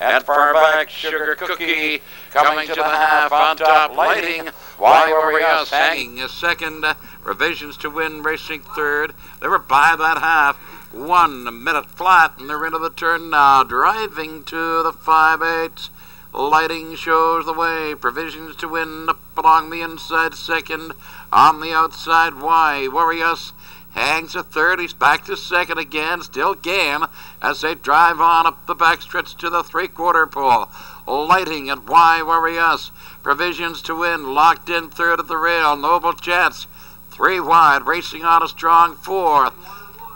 And far back, Sugar Cookie coming to the half on top, lighting. Why were us hanging a second? Provisions to win, racing third. They were by that half. One minute flat, and they're into the turn now, driving to the five eights. Lighting shows the way. Provisions to win up along the inside second. On the outside, why worry us? Hangs a third. He's back to second again, still game as they drive on up the backstretch to the three quarter pole. Lighting and why worry us? Provisions to win, locked in third at the rail. Noble Chance, three wide, racing on a strong fourth.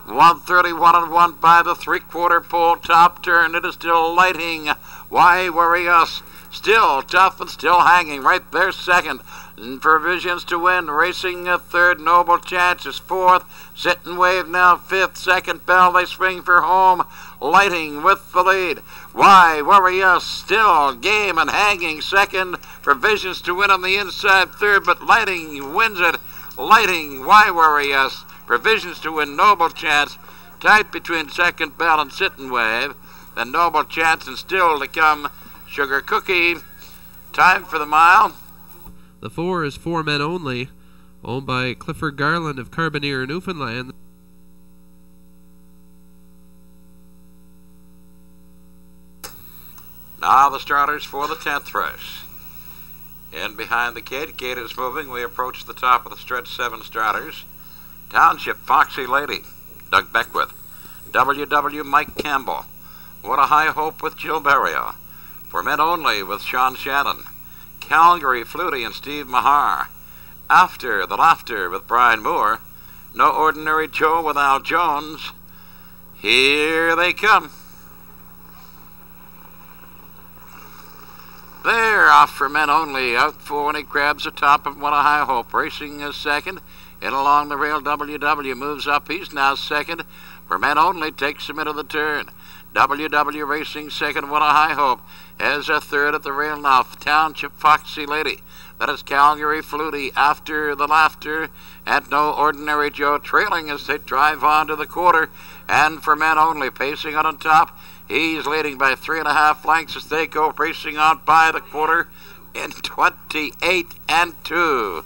131 and 1 by the three quarter pole top turn. It is still lighting. Why worry us? Still tough and still hanging right there second. Provisions to win, racing a third, Noble Chance is fourth, Sit and Wave now fifth, second bell, they swing for home, lighting with the lead. Why worry us? Still game and hanging second, Provisions to win on the inside third, but lighting wins it. Lighting, why worry us? Provisions to win, Noble Chance, tight between second bell and Sit and Wave. Then Noble Chance and still to come, Sugar Cookie. Time for the mile. The four is four men only, owned by Clifford Garland of Carbonear, Newfoundland. Now the starters for the 10th race. In behind the gate, gate is moving. We approach the top of the stretch, seven starters. Township, Foxy Lady, Doug Beckwith. WW Mike Campbell. What a High Hope with Jill Barrio. For men only with Sean Shannon. Calgary Flutie and Steve Mahar. After the Laughter with Brian Moore. No Ordinary Joe with Al Jones. Here they come. They're off for men only. Out for when he grabs the top of What a High Hope. Racing is second. In along the rail, WW moves up. He's now second. For men only, takes him into the turn. WW Racing second, What a High Hope. As a third at the rail now, Township Foxy Lady. That is Calgary Flutie after the laughter. at no ordinary Joe trailing as they drive on to the quarter. And for men only, pacing on top. He's leading by three and a half lengths as they go racing on by the quarter in 28 and 2.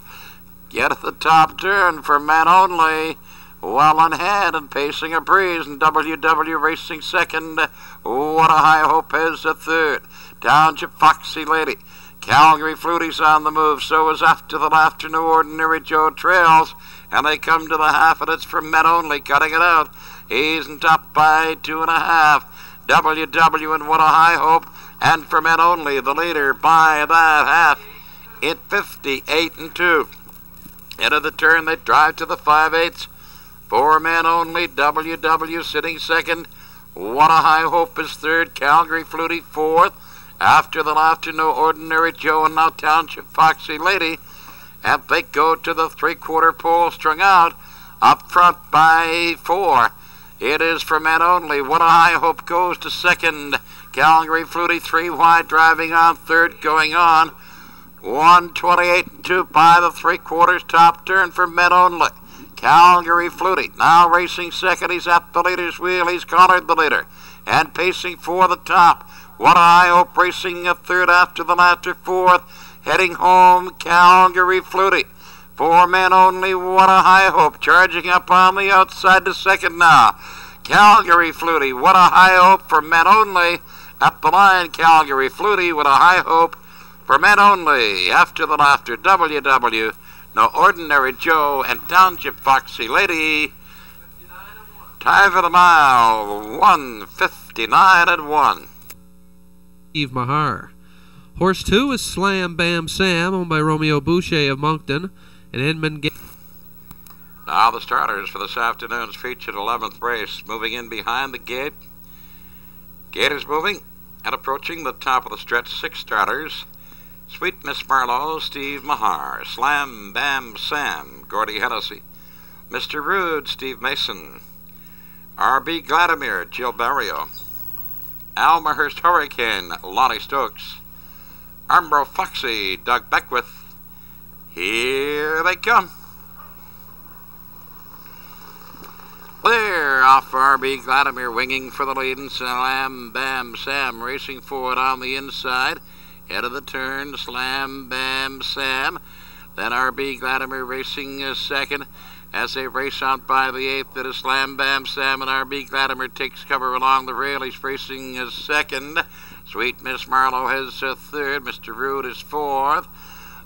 Get at the top turn for men only well on hand and pacing a breeze and WW racing second. What a high hope is the third. Township Foxy Lady. Calgary Flutie's on the move, so is after the laughter no ordinary Joe trails, and they come to the half, and it's for men only, cutting it out. He's in top by two and a half. WW and what a high hope, and for men only, the leader by that half. In 58 and 2. Into the turn, they drive to the 5 eighths. For men only. WW sitting second. What a High Hope is third. Calgary Flutie fourth. After the laughter, no ordinary Joe and now Township Foxy Lady. And they go to the three quarter pole strung out. Up front by four. It is for men only. What a High Hope goes to second. Calgary Flutie three wide driving on third going on. 128 and 2 by the three quarters top turn for men only. Calgary Flutie now racing second. He's at the leader's wheel. He's collared the leader and pacing for the top. What I hope racing a third after the latter fourth. Heading home, Calgary Flutie. For men only. What a high hope. Charging up on the outside to second now. Calgary Flutie. What a high hope for men only. At the line, Calgary Flutie. What a high hope for men only. After the laughter, WW no ordinary Joe and Township Foxy Lady. Time for the mile, 159 and 1. Steve Mahar. Horse 2 is Slam Bam Sam, owned by Romeo Boucher of Moncton and Edmund Ga- Now the starters for this afternoon's featured 11th race, moving in behind the gate. Gate is moving and approaching the top of the stretch, six starters. Sweet Miss Marlowe, Steve Mahar, Slam Bam Sam, Gordy Hennessy, Mr. Rude, Steve Mason, R.B. Gladimir, Jill Barrio, Almahurst Hurricane, Lonnie Stokes, Armbro Foxy, Doug Beckwith. Here they come. They're off RB Vladimir, winging for the lead, and Slam Bam Sam racing forward on the inside. Head of the turn, Slam Bam Sam. Then RB Vladimir racing second as they race out by the eighth. It is Slam Bam Sam and RB Gladimer takes cover along the rail. He's racing uh, second. Sweet Miss Marlowe has uh, third. Mr. Rude is fourth.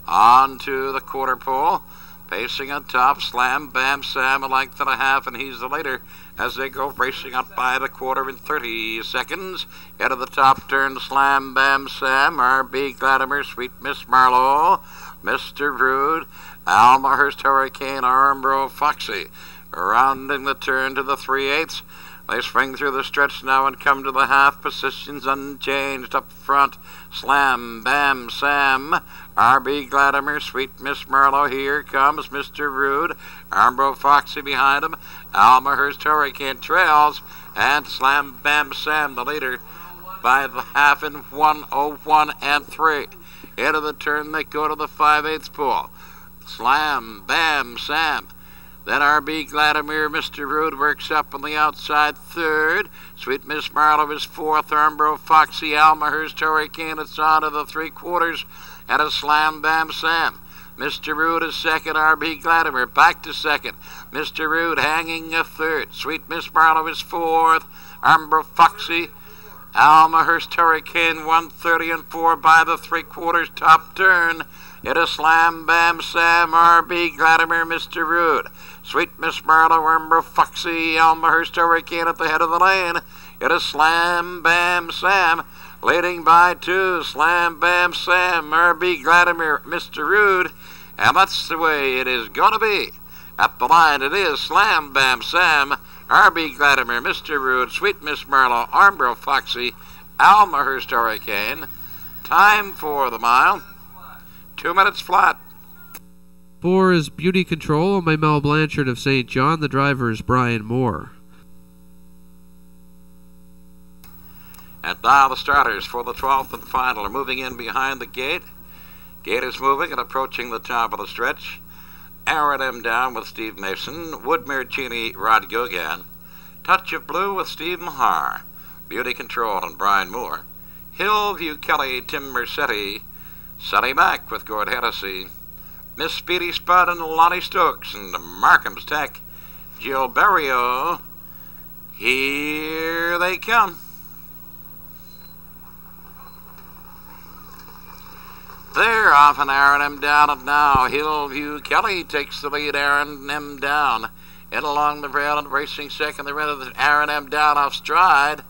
On to the quarter pole. Pacing on top, Slam Bam Sam a length and a half, and he's the leader as they go racing up by the quarter in 30 seconds. Head of the top turn, Slam Bam Sam, RB Gladimer, Sweet Miss Marlowe, Mr. Rude, Almahurst Hurricane, Armbro Foxy. Rounding the turn to the 3 eighths. They swing through the stretch now and come to the half positions unchanged up front. Slam, bam, Sam. R.B. Gladimer, Sweet Miss Marlowe. Here comes Mr. Rude. Armbro Foxy behind him. Almahurst Hurricane trails. And Slam, bam, Sam, the leader, by the half in 101 and 3. Into the turn they go to the 5 eighths pool. Slam, bam, Sam. Then R.B. Vladimir, Mr. Rude works up on the outside third. Sweet Miss Marlowe is fourth. Armbro, Foxy, Almahurst, Hurricane. It's on to the three quarters at a slam bam sam. Mr. Rude is second. R.B. Vladimir back to second. Mr. Rude hanging a third. Sweet Miss Marlowe is fourth. Armbro, Foxy, Almahurst Hurricane 130 and 4 by the three quarters top turn. It a slam bam sam RB Vladimir Mr. Rude. Sweet Miss Marlowe Armbro Foxy Almahurst Hurricane at the head of the lane. It a slam bam sam. Leading by two, slam bam sam RB Vladimir Mr. Rude. And that's the way it is gonna be. At the line it is slam bam sam. R.B. Vladimir, Mr. Rude, Sweet Miss Marlowe, Armbro Foxy, Almahurst Hurricane. Time for the mile. Two minutes flat. Four is Beauty Control by Mel Blanchard of St. John. The driver is Brian Moore. And now the starters for the 12th and final are moving in behind the gate. Gate is moving and approaching the top of the stretch. Aaron M. Down with Steve Mason, Woodmere Genie, Rod Gogan, Touch of Blue with Steve Mahar, Beauty Control and Brian Moore, Hillview Kelly, Tim Mercetti, Sonny Mack with Gord Hennessy, Miss Speedy Spud and Lonnie Stokes and Markham's Tech, Jill Berrio. Here they come. They're off and Aaron M down it now. Hillview Kelly takes the lead. Aaron M down. In along the rail and racing second. The red of the Aaron M down off stride.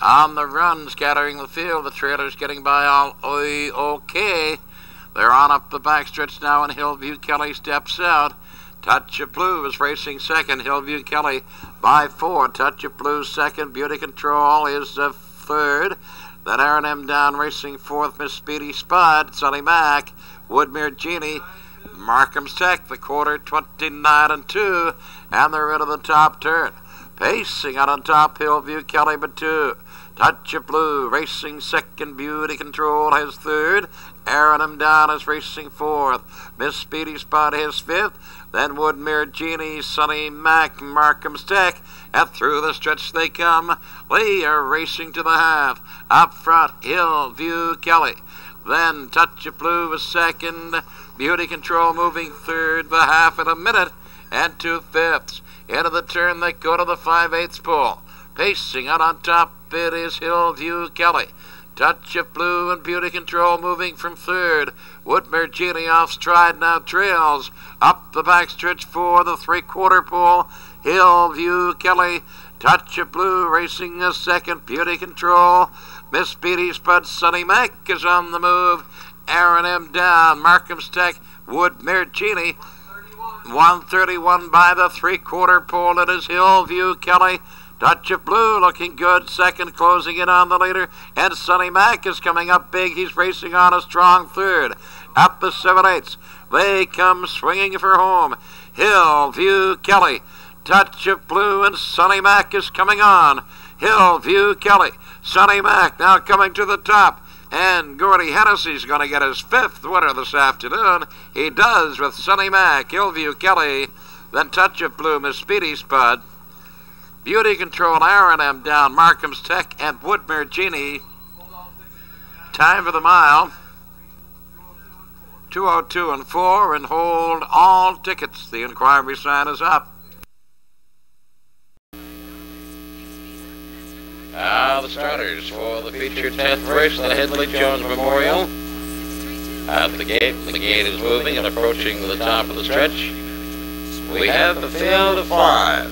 On the run, scattering the field. The trailer's getting by all okay. They're on up the backstretch now, and Hillview Kelly steps out. Touch of Blue is racing second. Hillview Kelly by four. Touch of Blue second. Beauty Control is the third. Then Aaron M. Down racing fourth, Miss Speedy Spud, Sonny Mack, Woodmere Genie, Markham's Tech, the quarter 29 and 2, and they're into the top turn. Pacing out on top, Hillview Kelly but two. Touch of Blue racing second, Beauty Control has third. Aaron M. Down is racing fourth. Miss Speedy Spud has fifth. Then Woodmere Genie, Sonny Mack, Markham's Tech, and through the stretch they come. They are racing to the half. Up front, Hillview Kelly. Then Touch of Blue is second. Beauty Control moving third. The half in a minute and two fifths. Into the turn they go to the five eighths pole. Pacing out on top, it is Hillview Kelly. Touch of Blue and Beauty Control moving from third. Woodmere Genie off stride now trails. Up the backstretch for the three quarter pole. Hillview Kelly. Touch of Blue racing a second. Beauty Control. Miss Speedy Spud Sonny Mack is on the move. Aaron M. Down. Markham's Tech. Woodmere Genie. 131 by the three quarter pole. It is Hillview Kelly. Touch of Blue looking good. Second closing in on the leader. And Sonny Mack is coming up big. He's racing on a strong third. Up the 7 eighths. They come swinging for home. Hillview Kelly. Touch of Blue and Sonny Mack is coming on. Hillview Kelly. Sonny Mack now coming to the top. And Gordy Hennessy's going to get his fifth winner this afternoon. He does with Sonny Mack, Hillview Kelly, then Touch of Blue, Miss Speedy Spud. Beauty Control Aaron M down Markham's Tech and Woodmere Genie. Time for the mile. 202 and 4 and hold all tickets. The inquiry sign is up. Now the starters for the featured 10th race, the Headley Jones Memorial. At the gate, the gate is moving and approaching the top of the stretch. We have the field of five.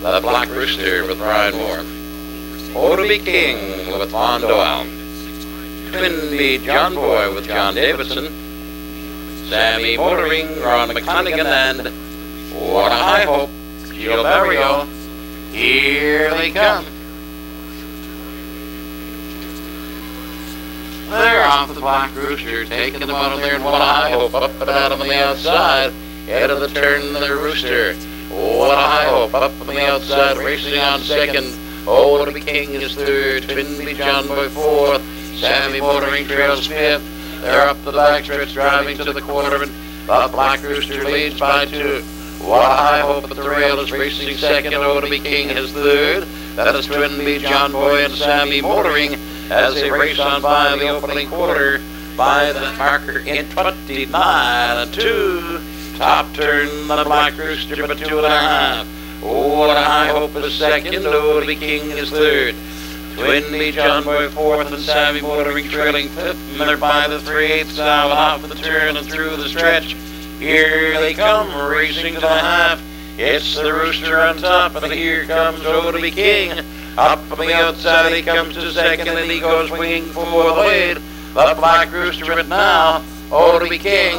The Black Rooster with Brian Moore. Otoby King with Von Doyle. Twinbee John Boy with John Davidson. Sammy Motoring, Ron McConaughey, and What a High Hope, Gil Barrio. Here they come. They're off the Black Rooster, taking them out of there, and what a high hope, up and out on the outside. Head of the turn, the Rooster. What a high hope, up on the outside, racing on second. Oh, to be King is third, Twinbee John Boy fourth, Sammy Motoring trails fifth. They're up the backstretch, driving to the quarter, and the Black Rooster leads by two. High hope at the rail is racing second. To be King is third. That is Twinbee John Boy and Sammy Motoring as they race on by the opening quarter by the marker in 29 and 2. Top turn, the Black Rooster, but two and a half. Oh, what a high hope is second. Be King is third. Twinbee John Boy fourth and Sammy Motoring trailing fifth. And they're by the three eighths now and the turn and through the stretch. Here they come, racing to the half. It's the rooster on top, and here comes Otoby King. Up on the outside, he comes to second, and he goes winging for the lead. The black rooster it now, Otoby King.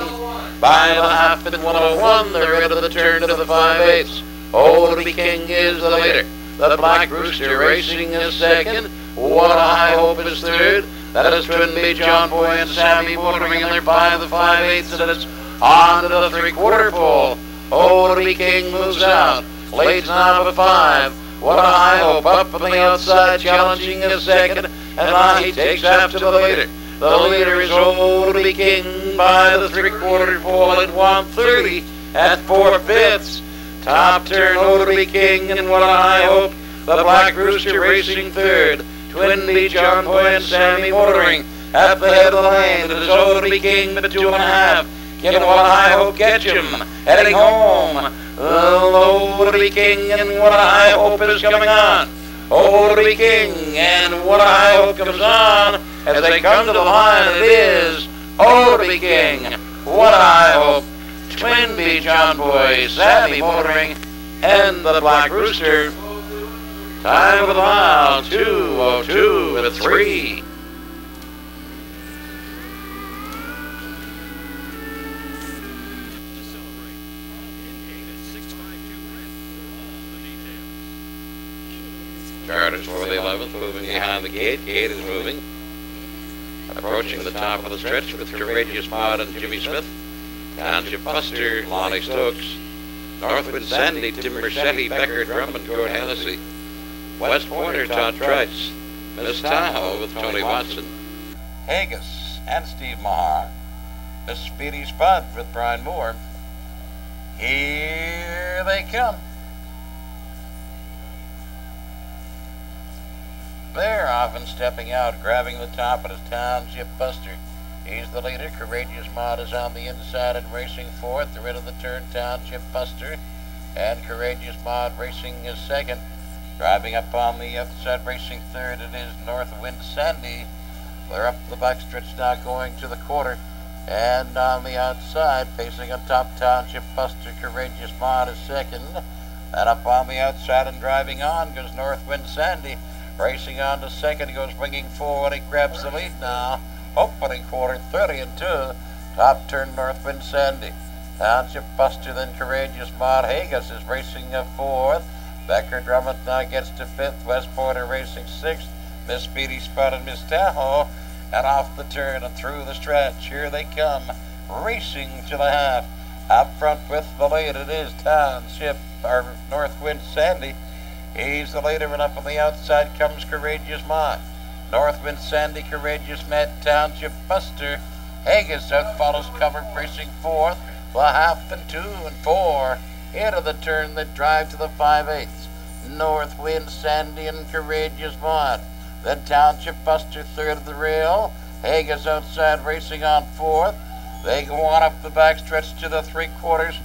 By the half and 101, they're into the turn to the 5 eighths. Otoby King is the leader. The black rooster racing is second. What high hope is third. That is Twinbee John Boy and Sammy Motoring, and they're by the 5 eighths, and it's on to the three-quarter pole. Oh, Otoby King moves out. Leads now by five. What a high hope up on the outside, challenging a second, and now he takes after the leader. The leader is oh, Otoby King by the three-quarter pole at 130 at four fifths. Top turn oh, Otoby King, and what a high hope. The Black Rooster racing third. Twinbee John Boy and Sammy Motoring at the head of the lane. It is Otoby King, but two and a half. Can what high hope catch him? Heading home. Be king, and what high hope is coming on. Be king, and what high hope comes on. As they come to the line, it is be king. What high hope. Twinbee John Boy, Sammy Motoring, and the Black Rooster. Time of the mile, 202 with 3. Starters for the 11th, moving behind the gate. Gate is moving. Approaching the top of the stretch with Courageous Maud and Jimmy Smith. Township Buster, Lonnie Stokes. Northwind Sandy, Tim Mercetti, Becker, Drummond, Gord Hennessy. West Pointer, Todd Trites. Miss Tahoe with Tony Watson. Haggis and Steve Mahar. Miss Speedy Spud with Brian Moore. Here they come. They're often stepping out, grabbing the top of his township buster. He's the leader. Courageous Mod is on the inside and racing fourth. The rid of the turn, Township Buster. And Courageous Mod racing is second. Driving up on the outside, racing third, it is Northwind Sandy. They're up the backstretch now going to the quarter. And on the outside, facing on top, Township Buster, Courageous Mod is second. And up on the outside and driving on goes Northwind Sandy. Racing on to second, he goes winging forward. He grabs the lead now. Opening quarter, 30 and 2. Top turn, Northwind Sandy. Township Buster, then Courageous Maud Haggis is racing a fourth. Becker Drummond now gets to fifth. West Pointer racing sixth. Miss Speedy Spud and Miss Tahoe. And off the turn and through the stretch. Here they come, racing to the half. Up front with the lead, it is Township, or Northwind Sandy. He's the leader, and up on the outside comes Courageous Maud. Northwind Sandy, Courageous Matt Township Buster. Haggis out follows cover, racing fourth. Half and two and four. Into the turn that drive to the five eighths. North Wind, Sandy, and Courageous Mod. Then Township Buster third of the rail. Haggis outside racing on fourth. They go on up the backstretch to the three quarters.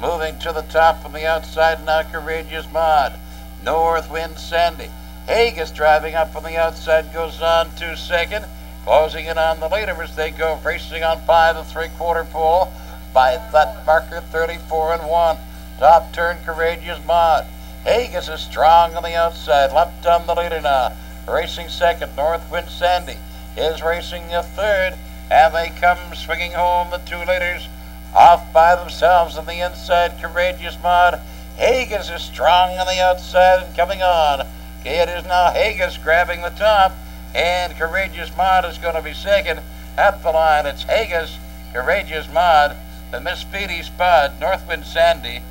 Moving to the top on the outside now, Courageous Mod. North Wind, Sandy. Haggis driving up from the outside goes on to second. Closing in on the leader as they go racing on by the three-quarter pole by that marker 34 and 1. Top turn, Courageous Mod. Haggis is strong on the outside. Left on the leader now. Racing second, Northwind Sandy is racing a third. And they come swinging home, the two leaders, off by themselves on the inside. Courageous Mod. Haggis is strong on the outside and coming on. It is now Haggis grabbing the top. And Courageous Mod is going to be second at the line. It's Haggis, Courageous Mod, the Miss Speedy Spud, Northwind Sandy,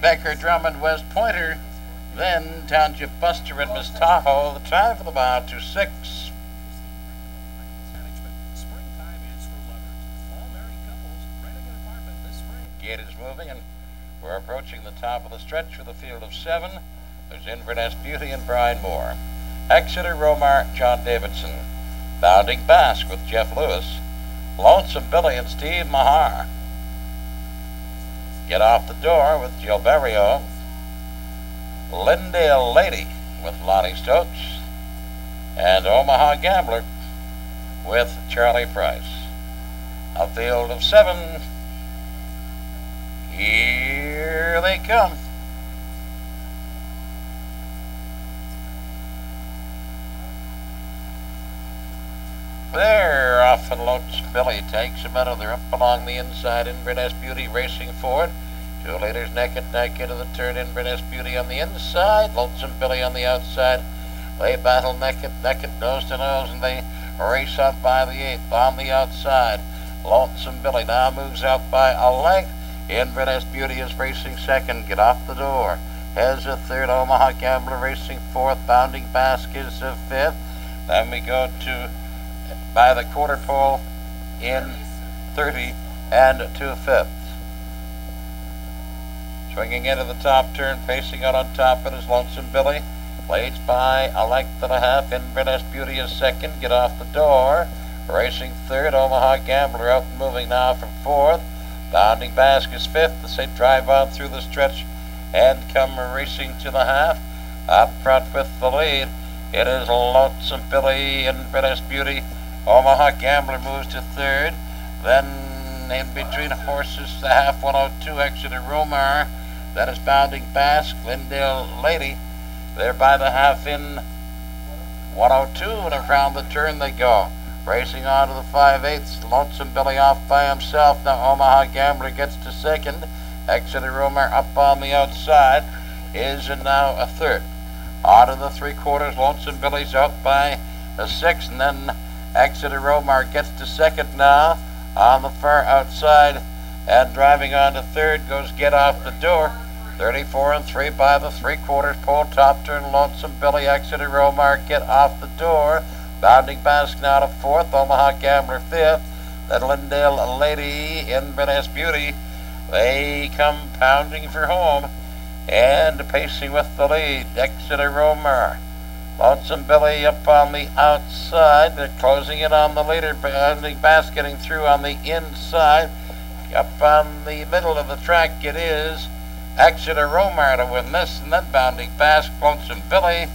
Becker Drummond West Pointer, then Township Buster and Miss Tahoe. The time for the mile to six. Gate is moving and we're approaching the top of the stretch with a field of seven. There's Inverness Beauty and Brian Moore. Exeter Romar, John Davidson. Bounding Basque with Jeff Lewis. Lonesome Billy and Steve Mahar. Get Off the Door with Jill Barrio. Lindale Lady with Lonnie Stokes. And Omaha Gambler with Charlie Price. A field of seven. Here they come. There, off and Lots Billy takes him out of there up along the inside. Inverness Beauty racing forward. Two leaders neck and neck into the turn. Inverness Beauty on the inside. Lonesome Billy on the outside. They battle neck and neck and nose to nose, and they race out by the eighth on the outside. Lonesome Billy now moves out by a length. Inverness Beauty is racing second. Get off the door. Has a third. Omaha Gambler racing fourth. Bounding Basque is a fifth. Then we go to by the quarter pole in 30 and two fifths. Swinging into the top turn, facing out on top it is Lonesome Billy. Leads by a length and a half. Inverness Beauty is second. Get off the door. Racing third. Omaha Gambler out moving now from fourth. Bounding Basque is fifth. The St. Drive on through the stretch and come racing to the half. Up front with the lead. It is Lonesome Billy, Inverness Beauty, Omaha Gambler moves to third. Then in between horses, the half 102 Exeter Romar. That is Bounding Basque, Lindale Lady. They're by the half in 102 and around the turn they go. Racing on to the 5 eighths. Lonesome Billy off by himself. Now Omaha Gambler gets to second. Exeter Romar up on the outside is now a third. On to the three quarters. Lonesome Billy's out by a six and then Exeter Romar gets to second now on the far outside and driving on to third goes Get Off the Door. 34 and 3 by the three quarters pole top turn Lonesome Billy Exeter Romar Get Off the Door. Bounding Basque now to fourth, Omaha Gambler fifth. Then Lindale Lady, Inverness Beauty. They come pounding for home and pacing with the lead. Exeter Romar. Lonesome Billy up on the outside. They're closing in on the leader. Bounding Basque getting through on the inside. Up on the middle of the track it is Exeter Romar to win this. And then Bounding Basque, Lonesome Billy.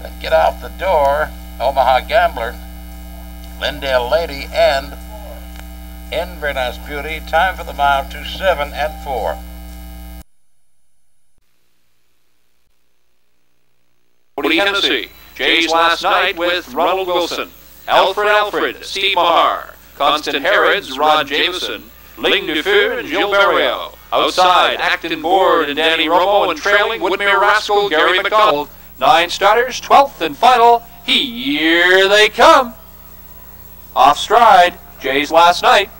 Then get out the door. Omaha Gambler. Lindale Lady and Inverness Beauty. Time for the mile to seven and four. Woody Hennessy. Jays last night with Ronald Wilson. Alfred Alfred, Steve Mahar. Constant Herods, Rod Jameson. Ling Dufour and Gilles Barrio. Outside, Acton Board and Danny Romo and trailing Woodmere Rascal, Gary McDonald. Nine starters, 12th and final. Here they come. Off stride, Jays last night.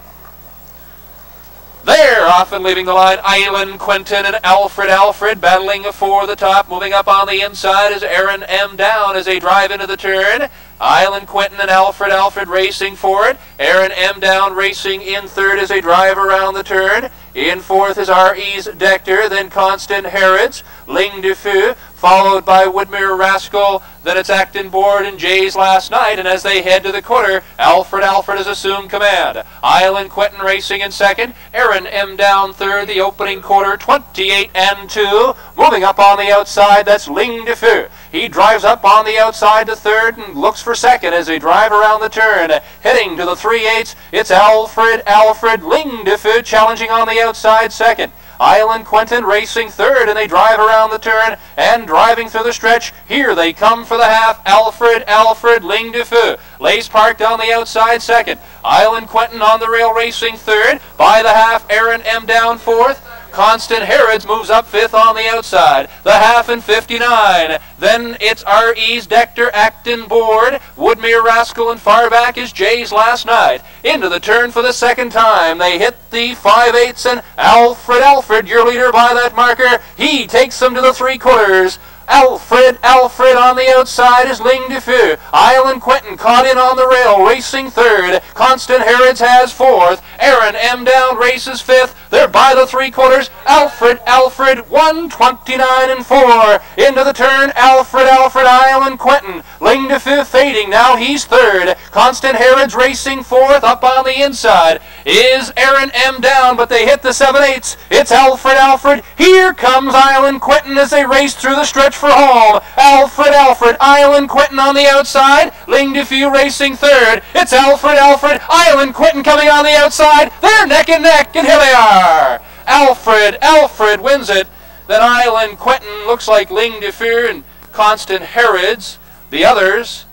There, off and leaving the line, Island Quentin and Alfred Alfred battling for the top. Moving up on the inside is Aaron M. Down as they drive into the turn. Island Quentin and Alfred Alfred racing for it. Aaron M. Down racing in third as they drive around the turn. In fourth is R.E.'s Dector, then Constant Herods, Ling de Feu, followed by Woodmere Rascal, then it's Acton Board and Jay's last night, and as they head to the quarter, Alfred Alfred has assumed command. Island Quentin racing in second, Aaron M. down third, the opening quarter, 28 and 2. Moving up on the outside, that's Ling de Feu. He drives up on the outside to third and looks for second as they drive around the turn. Heading to the 3-8s, it's Alfred Alfred Ling de challenging on the outside second. Island Quentin racing third, and they drive around the turn and driving through the stretch. Here they come for the half. Alfred, Alfred, Ling de Feu. Lace parked on the outside second. Island Quentin on the rail racing third. By the half, Aaron M. down fourth. Constant Herods moves up fifth on the outside. The half and 59. Then it's R.E.'s Dector Acton Board. Woodmere Rascal and far back is Jay's last night. Into the turn for the second time. They hit the 5 eighths and Alfred Alfred, your leader by that marker. He takes them to the three quarters. Alfred, Alfred on the outside is Ling de Feu. Island Quentin caught in on the rail, racing third. Constant Herods has fourth. Aaron M. down races fifth. They're by the three quarters. Alfred, Alfred, 129 and 4. Into the turn, Alfred, Alfred, Island Quentin. Ling de Feu fading, now he's third. Constant Herods racing fourth. Up on the inside is Aaron M. down, but they hit the 7 eighths. It's Alfred, Alfred. Here comes Island Quentin as they race through the stretch for home. Alfred, Alfred, Island Quentin on the outside. Ling de Feu racing third. It's Alfred, Alfred, Island Quentin coming on the outside. They're neck and neck, and here they are. Alfred, Alfred wins it. Then Island Quentin looks like Ling de Feu and Constant Herods. The others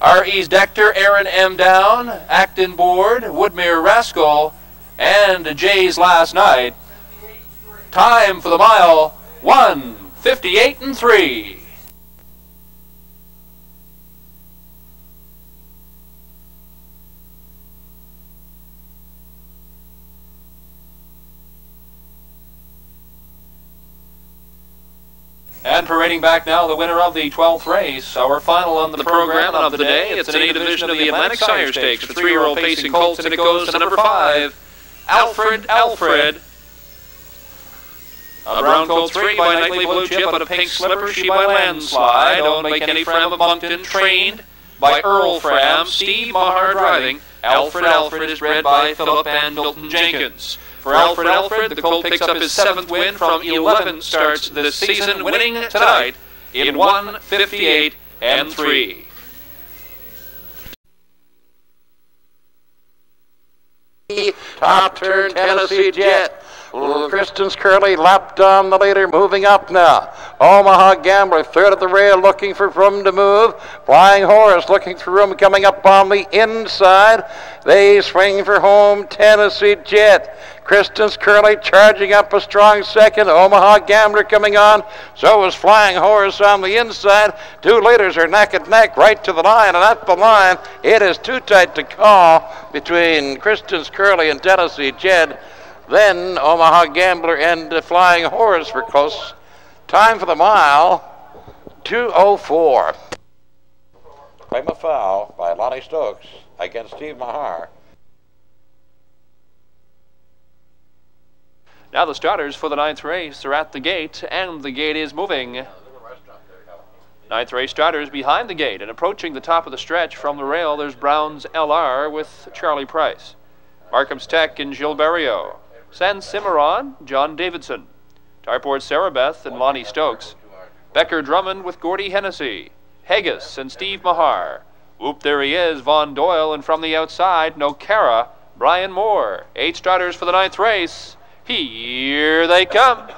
are E's Dector, Aaron M. Down, Acton Board, Woodmere Rascal, and Jay's last night. Time for the mile, 158 and 3. And parading back now, the winner of the 12th race, our final on the, The program of the day, it's an A division of the Atlantic Sire Stakes for three-year-old pacing colts, and it goes to number five, Alfred Alfred. A brown colt three by Nightly Blue Chip on a pink slipper, she by landslide. Don't make any Fram of Moncton, trained by Earl Fram, Steve Maher driving. Alfred Alfred is bred by Philip and Milton Jenkins. For Alfred Alfred, the colt picks up his seventh win from 11 starts this season, winning tonight in 158 and 3. Top turn, Tennessee Jet. Little Kristen's Curly lapped on the leader, moving up now. Omaha Gambler, third at the rail, looking for room to move. Flying Horse looking for room, coming up on the inside. They swing for home, Tennessee Jet. Kristen's Curly charging up a strong second. Omaha Gambler coming on. So is Flying Horse on the inside. Two leaders are neck and neck right to the line, and at the line, it is too tight to call between Kristen's Curly and Tennessee Jet. Then Omaha Gambler and uh, Flying Horse were close. Time for the mile, 204. Claim a foul by Lonnie Stokes against Steve Mahar. Now the starters for the ninth race are at the gate, and the gate is moving. Ninth race starters behind the gate and approaching the top of the stretch from the rail. There's Brown's LR with Charlie Price, Markham's Tech and Gilles Barrio, San Cimarron, John Davidson, Tarport Sarabeth and Lonnie Stokes, Becker Drummond with Gordy Hennessy, Haggis and Steve Mahar. Whoop, there he is, Von Doyle, and from the outside, No Cara, Brian Moore. Eight starters for the ninth race. Here they come.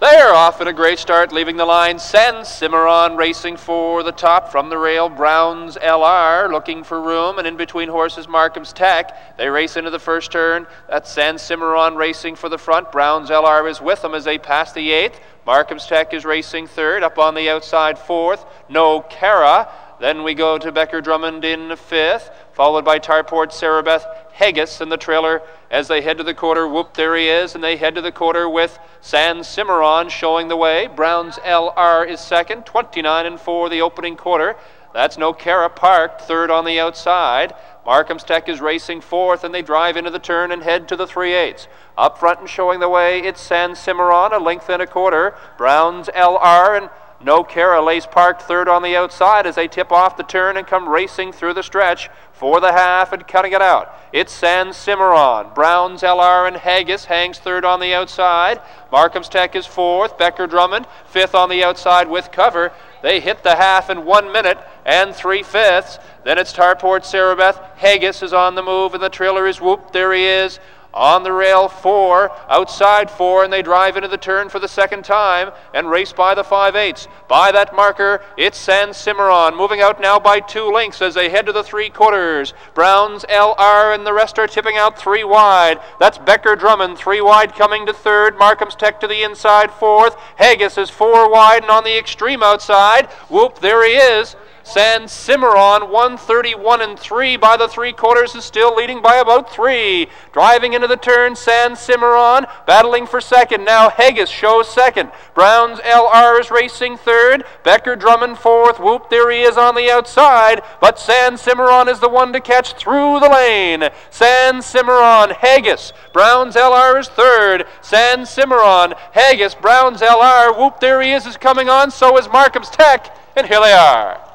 They're off in a great start, leaving the line. San Cimarron racing for the top from the rail. Brown's LR looking for room, and in between horses, Markham's Tech. They race into the first turn. That's San Cimarron racing for the front. Brown's LR is with them as they pass the eighth. Markham's Tech is racing third. Up on the outside, fourth. No Cara. Then we go to Becker Drummond in fifth, followed by Tarport Sarabeth Haggis in the trailer as they head to the quarter. Whoop, there he is, and they head to the quarter with San Cimarron showing the way. Brown's LR is second, 29 and 4 the opening quarter. That's No Cara parked third on the outside. Markham's Tech is racing fourth, and they drive into the turn and head to the 3 8 Up front and showing the way, it's San Cimarron, a length and a quarter. Brown's LR and no Cara lays parked third on the outside as they tip off the turn and come racing through the stretch for the half and cutting it out. It's San Cimarron. Browns, LR, and Haggis hangs third on the outside. Markham's Tech is fourth. Becker Drummond fifth on the outside with cover. They hit the half in one minute and three fifths. Then it's Tarport Sarabeth. Haggis is on the move and the trailer is whooped. There he is on the rail four, outside four, and they drive into the turn for the second time and race by the 5 eighths. By that marker, it's San Cimarron, moving out now by two lengths as they head to the three quarters. Browns, LR, and the rest are tipping out three wide. That's Becker Drummond, three wide coming to third. Markham's Tech to the inside fourth. Haggis is four wide and on the extreme outside. Whoop, there he is. San Cimarron, 131 and 3 by the three quarters, is still leading by about three. Driving into the turn, San Cimarron battling for second. Now Haggis shows second. Brown's LR is racing third. Becker Drummond fourth. Whoop, there he is on the outside. But San Cimarron is the one to catch through the lane. San Cimarron, Haggis. Brown's LR is third. San Cimarron, Haggis, Brown's LR. Whoop, there he is, is coming on. So is Markham's Tech. And here they are.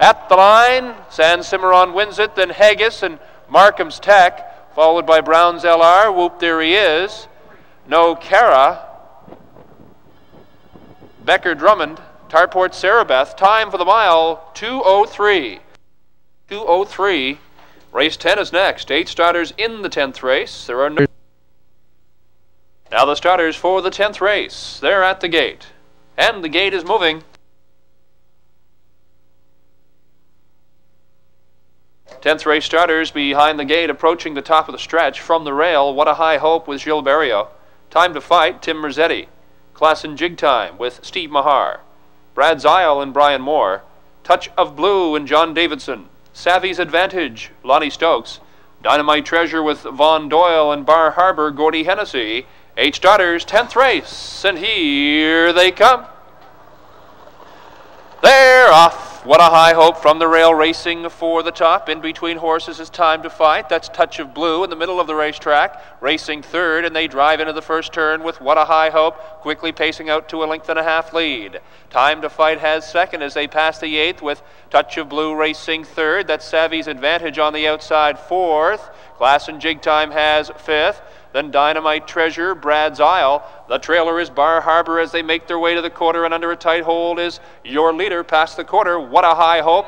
At the line, San Cimarron wins it, then Haggis and Markham's Tech, followed by Brown's LR. Whoop, there he is. No Cara. Becker Drummond, Tarport Sarabeth. Time for the mile 203. 203. Race 10 is next. Eight starters in the 10th race. There are no. Now the starters for the 10th race. They're at the gate. And the gate is moving. Tenth race starters behind the gate approaching the top of the stretch from the rail. What a high hope with Barrio. Time to fight, Tim Merzetti. Class and jig time with Steve Mahar. Brad Zile and Brian Moore. Touch of Blue and John Davidson. Savvy's Advantage, Lonnie Stokes. Dynamite Treasure with Vaughn Doyle and Bar Harbor, Gordy Hennessy. Eight starters, tenth race, and here they come. They're off. What a high hope from the rail racing for the top. In between horses is time to fight. That's Touch of Blue in the middle of the racetrack, racing third, and they drive into the first turn with What a High Hope, quickly pacing out to a length and a half lead. Time to fight has second as they pass the eighth with Touch of Blue racing third. That's Savvy's advantage on the outside fourth. Class and Jig Time has fifth. Then Dynamite Treasure, Brad's Isle. The trailer is Bar Harbor as they make their way to the quarter, and under a tight hold is your leader past the quarter. What a high hope!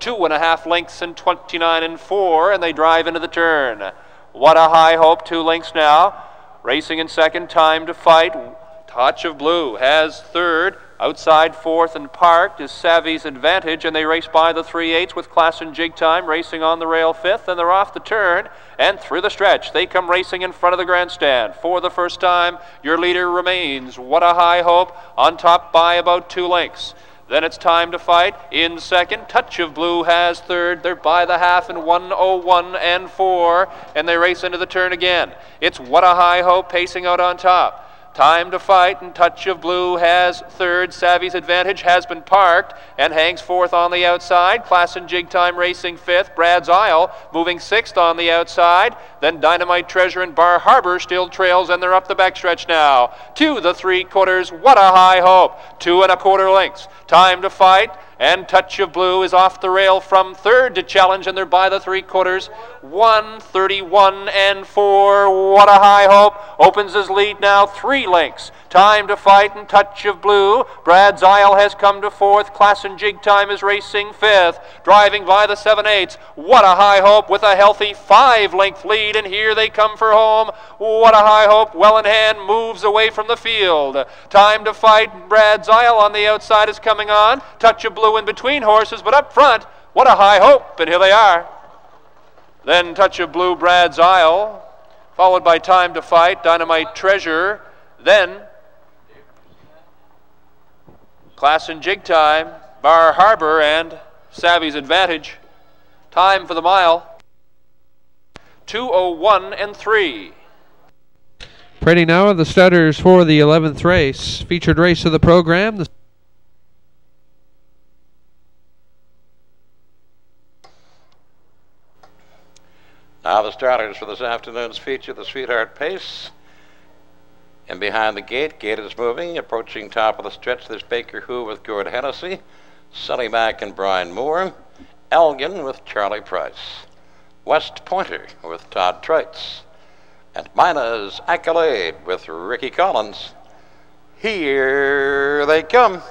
Two and a half lengths and 29 and four, and they drive into the turn. What a high hope! Two lengths now. Racing in second, time to fight. Touch of Blue has third. Outside fourth and parked is Savvy's advantage, and they race by the 3 8s with class and jig time, racing on the rail fifth, and they're off the turn and through the stretch. They come racing in front of the grandstand. For the first time, your leader remains. What a high hope, on top by about two lengths. Then it's time to fight. In second, Touch of Blue has third. They're by the half in 101 and 4, and they race into the turn again. It's What a High Hope pacing out on top. Time to fight and Touch of Blue has third. Savvy's advantage has been parked and hangs fourth on the outside. Class and Jig Time racing fifth. Brad's Isle moving sixth on the outside. Then Dynamite Treasure and Bar Harbor still trails and they're up the backstretch now. To the three quarters. What a high hope. Two and a quarter lengths. Time to fight. And Touch of Blue is off the rail from third to challenge, and they're by the three quarters. 131 and 4. What a high hope. Opens his lead now, three lengths. Time to fight and touch of blue. Brad's Isle has come to fourth. Class and Jig Time is racing fifth. Driving by the seven eights. What a high hope with a healthy five length lead. And here they come for home. What a high hope. Well in hand moves away from the field. Time to fight. Brad's Isle on the outside is coming on. Touch of blue in between horses, but up front, what a high hope. And here they are. Then Touch of Blue, Brad's Isle, followed by Time to Fight, Dynamite Treasure. Then Class and jig time, Bar Harbor and Savvy's advantage. Time for the mile, 201 and 3. Pretty now are the starters for the 11th race. Featured race of the program. The now the starters for this afternoon's feature, the Sweetheart Pace. And behind the gate, gate is moving, approaching top of the stretch. There's Baker Who with Gord Hennessy, Sonny Mack and Brian Moore, Elgin with Charlie Price, West Pointer with Todd Trites, and Mina's Accolade with Ricky Collins. Here they come.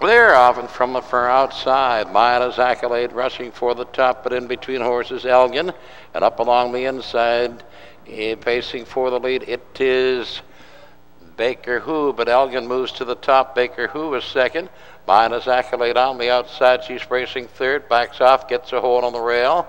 They're often from the far outside. Mina's Accolade rushing for the top, but in between horses, Elgin. And up along the inside, pacing for the lead, it is Baker Who, but Elgin moves to the top. Baker Who is second. Mina's Accolade on the outside. She's racing third. Backs off, gets a hold on the rail.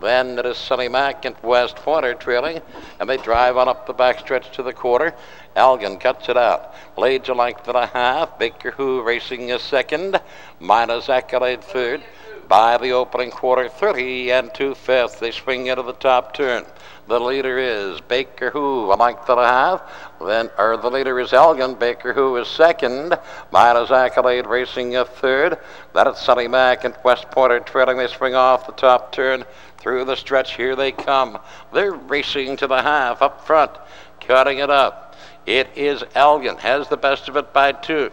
Then it is Sonny Mack and West Pointer trailing, and they drive on up the backstretch to the quarter. Elgin cuts it out. Leads a length and a half. Baker Who racing a second. Mina's Accolade third. By the opening quarter, 30 and two fifths. They swing into the top turn. The leader is Baker Who, a length and a half. Then, or the leader is Elgin. Baker Who is second. Mina's Accolade racing a third. Then it's Sonny Mack and West Pointer trailing. They swing off the top turn. Through the stretch, here they come. They're racing to the half up front, cutting it up. It is Elgin, has the best of it by two.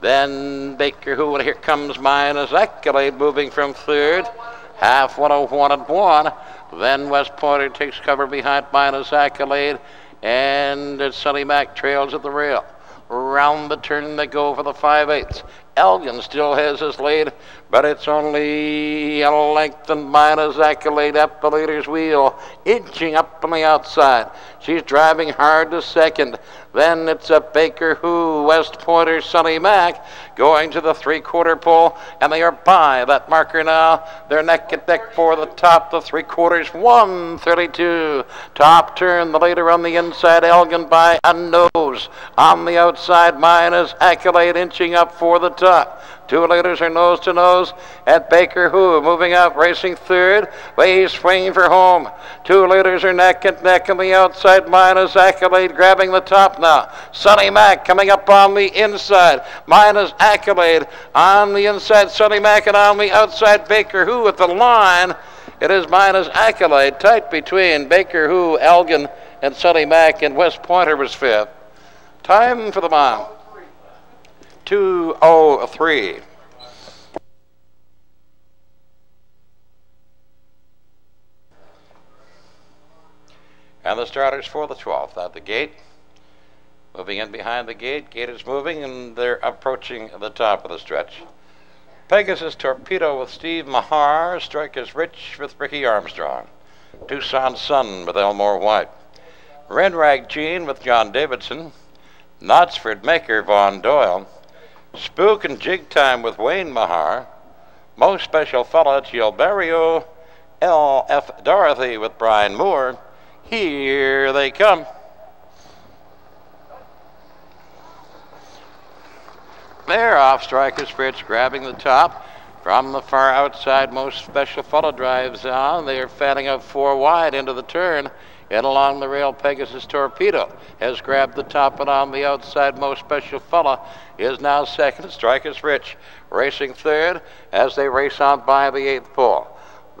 Then Baker Who, here comes Mina's Accolade moving from third. Half 101 and one. Then West Pointer takes cover behind Mina's Accolade, and Sonny Mack trails at the rail. Round the turn they go for the five eighths. Elgin still has his lead, but it's only a length and Mina's Accolade up the leader's wheel, inching up on the outside. She's driving hard to second. Then it's a Baker Who, West Pointer, Sonny Mack, going to the three-quarter pole, and they are by that marker now. They're neck and neck for the top, the three quarters, 132. Top turn, the leader on the inside, Elgin by a nose. On the outside, Mina's Accolade inching up for the top. Two leaders are nose to nose at Baker Who, moving out, racing third. Way swinging for home. Two leaders are neck and neck on the outside. Mina's Accolade grabbing the top now. Sonny Mack coming up on the inside. Mina's Accolade on the inside. Sonny Mack and on the outside. Baker Who at the line. It is Mina's Accolade tight between Baker Who, Elgin, and Sonny Mack, and West Pointer was fifth. Time for the mile. 203. And the starters for the 12th at the gate. Moving in behind the gate. Gate is moving and they're approaching the top of the stretch. Pegasus Torpedo with Steve Mahar. Strikers Rich with Ricky Armstrong. Tucson Sun with Elmore White. Red Rag Jean with John Davidson. Knotsford Maker Von Doyle. Spook and Jig Time with Wayne Mahar. Most Special Fella Gilberto. L.F. Dorothy with Brian Moore. Here they come. They're off Strikers Rich grabbing the top. From the far outside, most special fella drives on. They are fanning out four wide into the turn. And along the rail, Pegasus Torpedo has grabbed the top, and on the outside, most special fella is now second. Strikers Rich racing third as they race on by the eighth pole.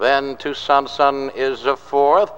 Then Tucson Sun is a fourth.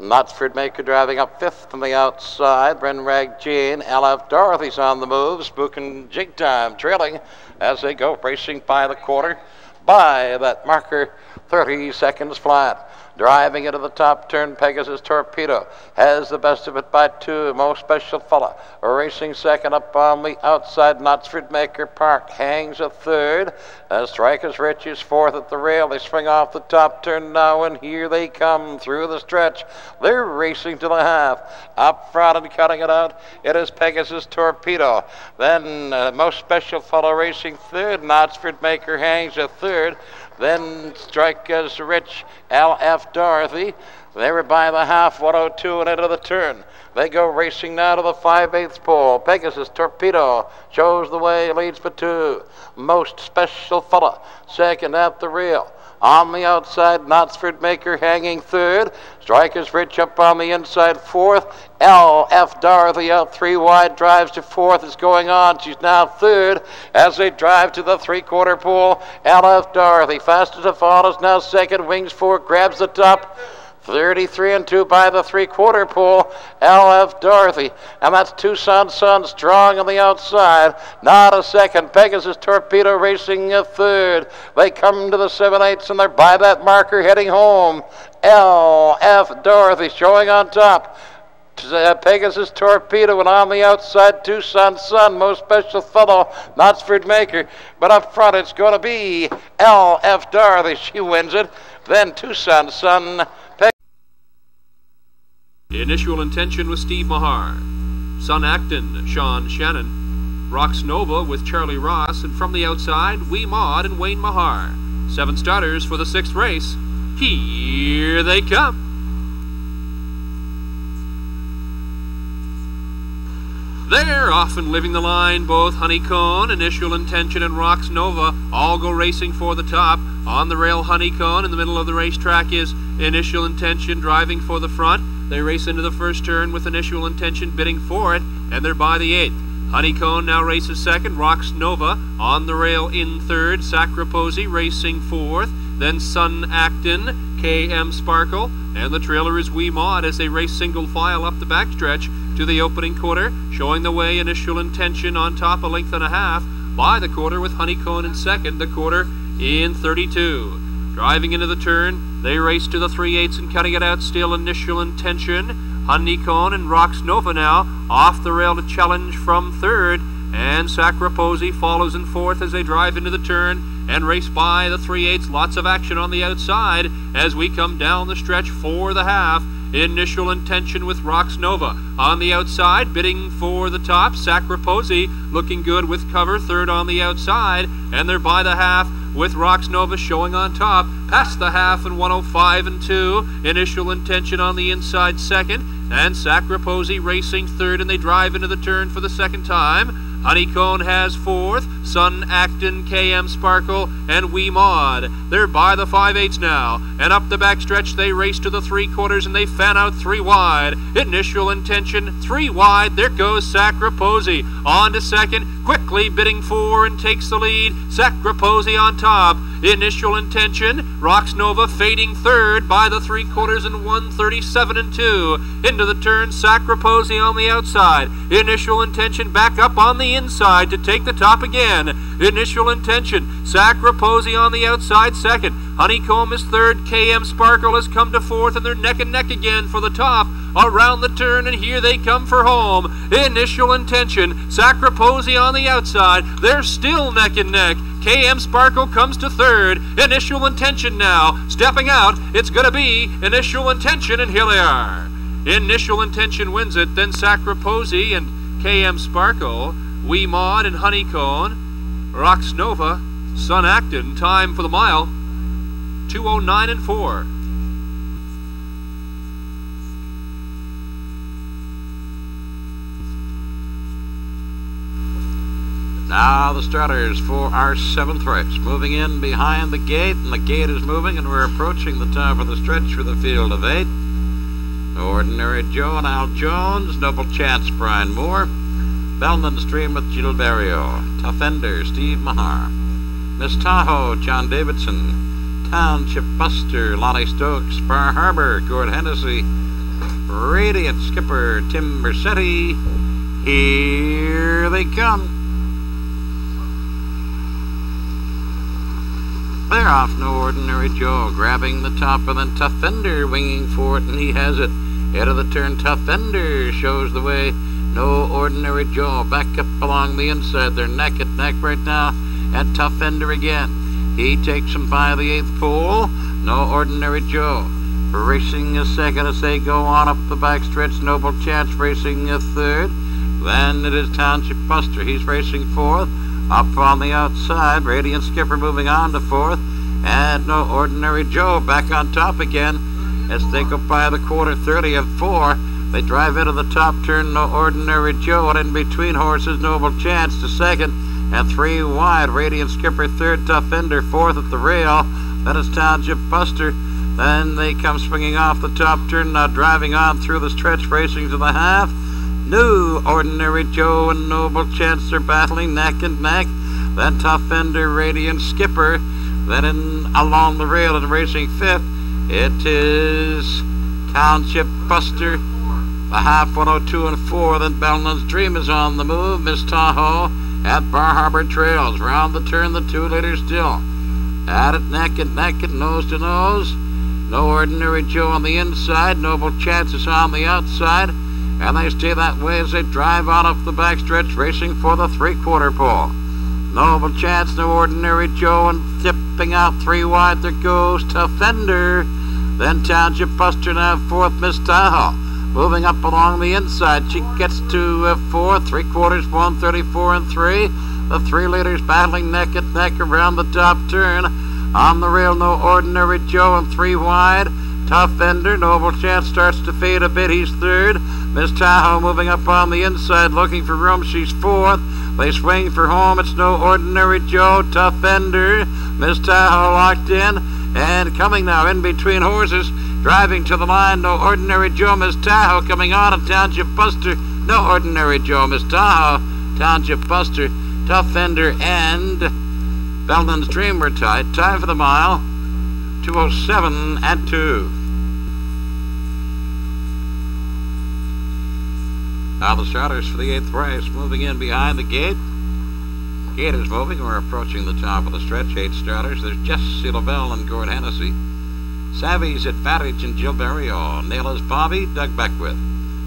Knotsford Maker driving up fifth on the outside. Bren Rag Jean, LF Dorothy's on the move. Spook and Jig Time trailing as they go racing by the quarter. By that marker, 30 seconds flat. Driving into the top turn, Pegasus Torpedo has the best of it by two. Most special fella racing second up on the outside. Knotsford Maker Park hangs a third. As Strikers Rich is fourth at the rail. They swing off the top turn now, and here they come through the stretch. They're racing to the half. Up front and cutting it out. It is Pegasus Torpedo. Then uh, Most Special Fella racing third. Knotsford Maker hangs a third. Then Strikers Rich, L.F. Dorothy. They were by the half, 102 and into the turn. They go racing now to the 5 8 pole. Pegasus Torpedo shows the way, leads for two. Most special fella, second at the rail. On the outside, Knotsford Maker hanging third. Strikers Rich up on the inside fourth. L.F. Dorothy out three wide, drives to fourth, is going on. She's now third as they drive to the three quarter pole. L.F. Dorothy, fastest of all, is now second. Wings four, grabs the top. 33 and 2 by the three quarter pole. LF Dorothy. And that's Tucson Sun strong on the outside. Not a second. Pegasus Torpedo racing a third. They come to the 7 eighths and they're by that marker heading home. LF Dorothy showing on top. Uh, Pegasus Torpedo and on the outside Tucson Sun, most special fellow, Knotsford Maker. But up front it's going to be LF Dorothy. She wins it. Then Tucson Sun. Initial intention was Steve Mahar. Sun Acton, Sean Shannon. Rox Nova with Charlie Ross, and from the outside, Wee Maud and Wayne Mahar. Seven starters for the sixth race. Here they come. They're often living the line. Both Honeycomb, Initial Intention, and Rox Nova all go racing for the top. On the rail, Honeycomb in the middle of the racetrack is Initial Intention driving for the front. They race into the first turn with initial intention bidding for it, and they're by the eighth. Honeycomb now races second. Rox Nova on the rail in third. Sacraposi racing fourth. Then Sun Acton, KM Sparkle, and the trailer is Wee Maud as they race single file up the backstretch to the opening quarter, showing the way initial intention on top a length and a half. By the quarter with Honeycomb in second, the quarter in 32. Driving into the turn, they race to the 3 8 and cutting it out still initial intention. Honeycomb and Rox Nova now off the rail to challenge from third. And Sacraposi follows in fourth as they drive into the turn and race by the 3 8 Lots of action on the outside as we come down the stretch for the half. Initial intention with Rox Nova. On the outside, bidding for the top. Sacraposi looking good with cover, third on the outside. And they're by the half with Rox Nova showing on top. Past the half and 105 and 2. Initial intention on the inside second. And Sacraposi racing third, and they drive into the turn for the second time. Honeycomb has fourth, Sun Acton, KM Sparkle, and Wee Maud. They're by the 5 8 now, and up the backstretch they race to the three quarters and they fan out three wide. Initial intention, three wide. There goes Sacraposi. On to second, quickly bidding four and takes the lead. Sacraposi on top. Initial intention, Rox Nova fading third by the three quarters and 137 and 2. Into the turn, Sacraposi on the outside. Initial intention back up on the inside to take the top again. Initial intention, Sacraposi on the outside second. Honeycomb is third. KM Sparkle has come to fourth, and they're neck and neck again for the top. Around the turn, and here they come for home. Initial intention, Sacraposi on the outside. They're still neck and neck. KM Sparkle comes to third. Initial intention now. Stepping out, it's going to be initial intention, and here they are. Initial intention wins it, then Sacraposi and KM Sparkle, Wee Maud and Honeycomb, Rox Nova, Sun Acton, time for the mile 209 and 4. Now the starters for our seventh race. Moving in behind the gate, and the gate is moving, and we're approaching the top of the stretch for the field of eight. Ordinary Joe and Al Jones, Noble Chance Brian Moore, Bellman Stream with Gilles Barrio, Tough Ender Steve Mahar, Miss Tahoe John Davidson, Township Buster Lonnie Stokes, Bar Harbor Gord Hennessy, Radiant Skipper Tim Mercetti. Here they come. They're off no ordinary Joe, grabbing the top, and then Tough Ender winging for it, and he has it. Head of the turn, Tough Ender shows the way. No ordinary Joe. Back up along the inside. They're neck and neck right now. And Tough Ender again. He takes him by the eighth pole. No ordinary Joe. Racing a second as they go on up the backstretch. Noble Chance racing a third. Then it is Township Buster. He's racing fourth. Up on the outside, Radiant Skipper moving on to fourth. And no ordinary Joe back on top again as they go by the quarter 30 of four. They drive into the top turn, no ordinary Joe, and in between horses, Noble Chance to second. and three wide. Radiant Skipper third, Tough Ender fourth at the rail. Then it's Township Buster. Then they come swinging off the top turn, now driving on through the stretch, racing to the half. New Ordinary Joe and Noble Chance are battling neck and neck. Then Tough Ender, Radiant Skipper. Then in along the rail and racing fifth, it is Township Buster. The half 102 and 4. Then Bellin's Dream is on the move. Miss Tahoe at Bar Harbor Trails. Round the turn, the two leaders still. At it neck and neck and nose to nose. No Ordinary Joe on the inside. Noble Chances on the outside. And they stay that way as they drive out off the backstretch, racing for the three-quarter pole. Noble Chance, no Ordinary Joe, and tipping out three wide, there goes Tough Ender. Then Township Buster now fourth, Miss Tahoe. Moving up along the inside, she gets to uh, four, three quarters, 134 and three. The three leaders battling neck and neck around the top turn. On the rail, no ordinary Joe and three wide. Tough Ender, Noble Chance starts to fade a bit. He's third. Miss Tahoe moving up on the inside, looking for room. She's fourth. They swing for home. It's no ordinary Joe. Tough Ender. Miss Tahoe locked in. And coming now in between horses, driving to the line, no ordinary Joe, Miss Tahoe coming on, a Township Buster, no ordinary Joe, Miss Tahoe, Township Buster, Tough Ender, and Belden's Dream were tied. Time for the mile, 207 and 2. Now the starters for the eighth race moving in behind the gate. Gate is moving. We're approaching the top of the stretch. Eight starters. There's Jesse LaBelle and Gord Hennessy. Savvy's at Advantage and Jill Barrio. Naila's Bobby, Doug Beckwith.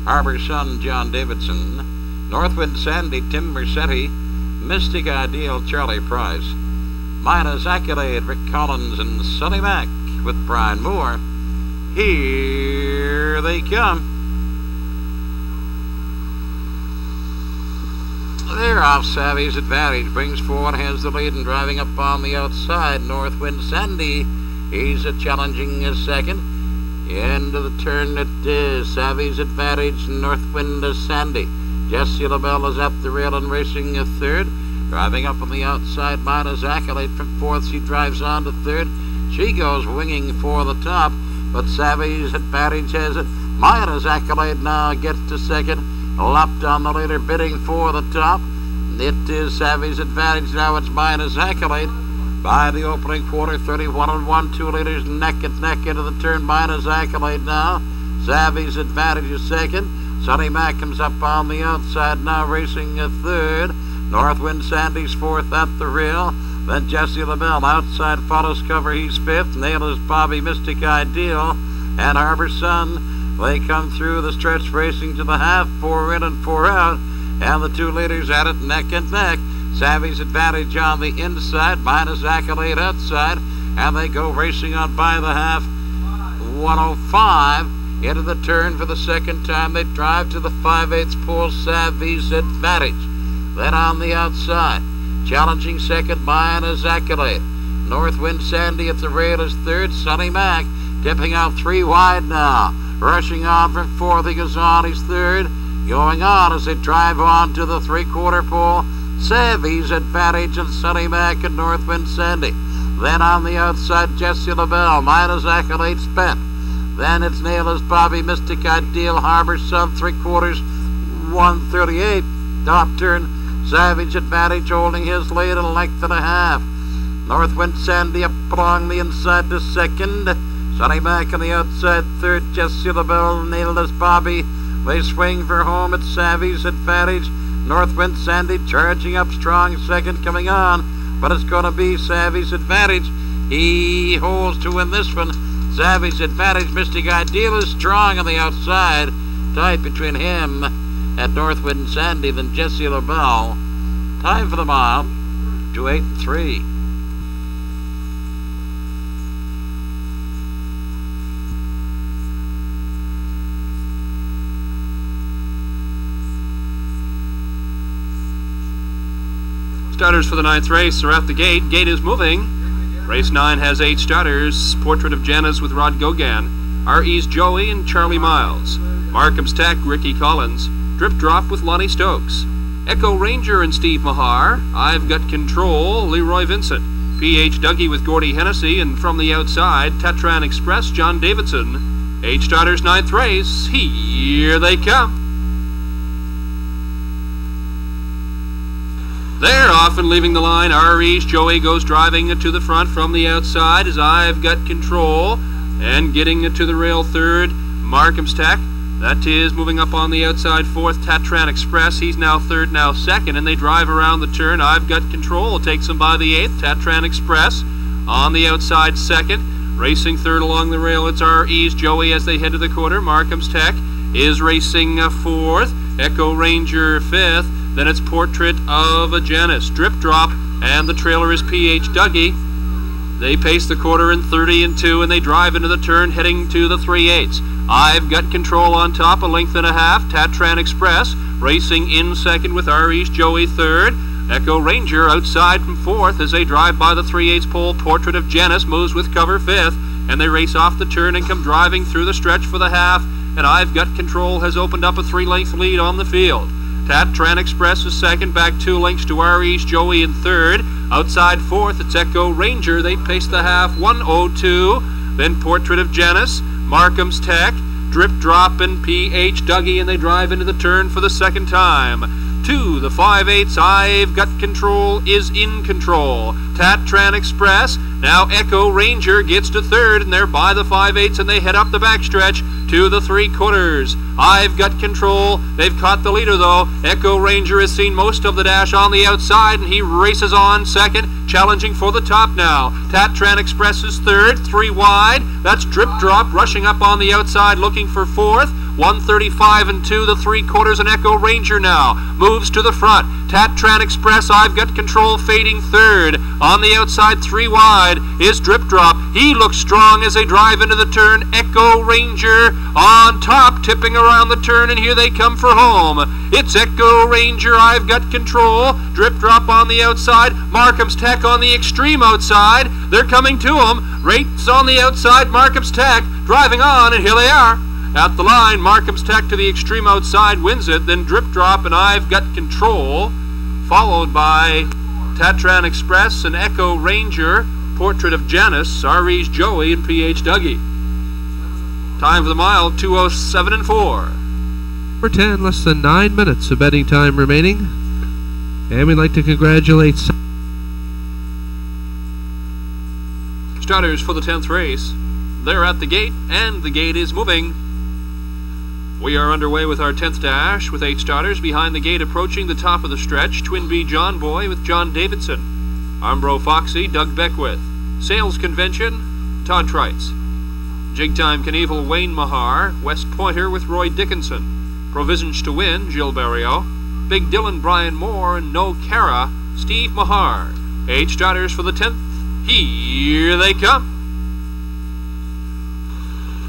Harbor Sun, John Davidson. Northwind Sandy, Tim Mercetti. Mystic Ideal, Charlie Price. Mina's Accolade, Rick Collins and Sonny Mack with Brian Moore. Here they come. They're off Savvy's advantage. Brings forward, has the lead, and driving up on the outside. Northwind Sandy. He's a challenging a second. End of the turn it is. Savvy's advantage. Northwind is Sandy. Jessie LaBelle is up the rail and racing a third. Driving up on the outside, Mina's Accolade from fourth. She drives on to third. She goes winging for the top, but Savvy's advantage has it. Mina's Accolade now gets to second. Lopped on the leader, bidding for the top. It is Savvy's advantage now. It's Mina's Accolade. By the opening quarter, 31 and 1, two leaders neck and neck into the turn. Mina's Accolade now. Savvy's advantage is second. Sonny Mack comes up on the outside now, racing a third. Northwind Sandy's fourth at the rail. Then Jesse LaBelle outside follows cover. He's fifth. Nailers Bobby Mystic Ideal. And Harbor Sun. They come through the stretch racing to the half. Four in and four out. And the two leaders at it neck and neck. Savvy's advantage on the inside. Mina's Accolade outside. And they go racing on by the half. 105 into the turn for the second time. They drive to the 5 8 pole. Savvy's advantage. Then on the outside, challenging second, Mina's Accolade. Northwind Sandy at the rail is third. Sonny Mack dipping out three wide now. Rushing on from fourth, he goes on, he's third. Going on as they drive on to the three-quarter pole. Savvy's advantage and Sonny Mack and Northwind Sandy. Then on the outside, Jesse LaBelle. Mina's Accolade spent. Then it's Nailers Bobby Mystic Ideal Harbor Sun, three quarters, 138. Top turn, Savage advantage holding his lead a length and a half. Northwind Sandy up along the inside to second. Sonny Mack on the outside third. Jesse LaBelle nailed as Bobby. They swing for home at Savvy's advantage. Northwind Sandy charging up strong second coming on. But it's going to be Savvy's advantage. He holds to win this one. Savvy's advantage. Mystic Ideal is strong on the outside. Tight between him and Northwind Sandy than Jesse LaBelle. Time for the mile, 283. Starters for the ninth race are at the gate. Gate is moving. Race 9 has eight starters. Portrait of Janice with Rod Gogan. R.E.'s Joey and Charlie Miles. Markham's Tech, Ricky Collins. Drip Drop with Lonnie Stokes. Echo Ranger and Steve Mahar. I've got control, Leroy Vincent. PH Dougie with Gordy Hennessy, and from the outside, Tatran Express, John Davidson. H starters ninth race. Here they come. They're off and leaving the line. RE's Joey goes driving to the front from the outside as I've got control. And getting to the rail third, Markham's Tech. That is moving up on the outside fourth, Tatran Express. He's now third, now second, and they drive around the turn. I've got control. Takes them by the eighth, Tatran Express. On the outside second, racing third along the rail. It's RE's Joey as they head to the corner. Markham's Tech is racing uh, fourth. Echo Ranger fifth. Then it's Portrait of a Janice. Drip Drop, and the trailer is PH Dougie. They pace the quarter in 30 and 2, and they drive into the turn heading to the 3 8s. I've got control on top, a length and a half. Tatran Express racing in second with RE's Joey third. Echo Ranger outside from fourth as they drive by the 3 8 pole. Portrait of Janice moves with cover fifth, and they race off the turn and come driving through the stretch for the half. And I've got control has opened up a three length lead on the field. Tatran Express is second, back two lengths to RE's Joey in third. Outside fourth, it's Echo Ranger. They pace the half 102. Then Portrait of Janice, Markham's Tech, Drip Drop, and PH Dougie, and they drive into the turn for the second time. Two, the 5 8s, I've got control, is in control. Tatran Express, now Echo Ranger gets to third, and they're by the 5 8s, and they head up the backstretch to the three quarters. I've got control. They've caught the leader, though. Echo Ranger has seen most of the dash on the outside, and he races on second, challenging for the top now. Tatran Express is third, three wide. That's Drip Drop rushing up on the outside, looking for fourth. 135 and 2, the three quarters, and Echo Ranger now moves to the front. Tatran Express, I've got control, fading third. On the outside, three wide, is Drip Drop. He looks strong as they drive into the turn. Echo Ranger on top, tipping around the turn, and here they come for home. It's Echo Ranger, I've got control. Drip Drop on the outside, Markham's Tech on the extreme outside. They're coming to him. Rates on the outside, Markham's Tech driving on, and here they are. At the line, Markham's Tech to the extreme outside wins it, then Drip Drop and I've Got Control, followed by Tatran Express and Echo Ranger, Portrait of Janice, RE's Joey, and PH Dougie. Time for the mile, 207 and 4. For 10, less than 9 minutes of betting time remaining. And we'd like to congratulate starters for the 10th race. They're at the gate, and the gate is moving. We are underway with our 10th dash with eight starters behind the gate approaching the top of the stretch. Twin B John Boy with John Davidson. Armbro Foxy, Doug Beckwith. Sales Convention, Todd Trites. Jig Time Knievel, Wayne Mahar. West Pointer with Roy Dickinson. Provisions to Win, Jill Barrio. Big Dylan, Brian Moore. And No Cara, Steve Mahar. Eight starters for the 10th. Here they come.